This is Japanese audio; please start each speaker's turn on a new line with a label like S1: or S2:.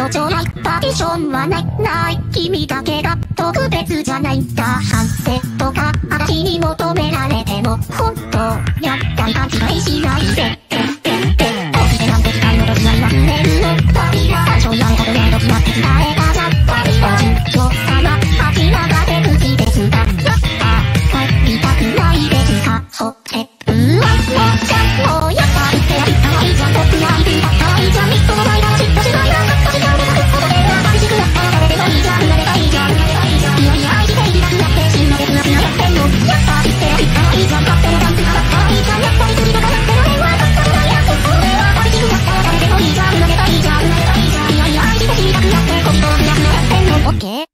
S1: とちょいパーティションはない。ない。君だけが特別じゃない。んだ反省とか私に求められても本当やった勘違いしないでけ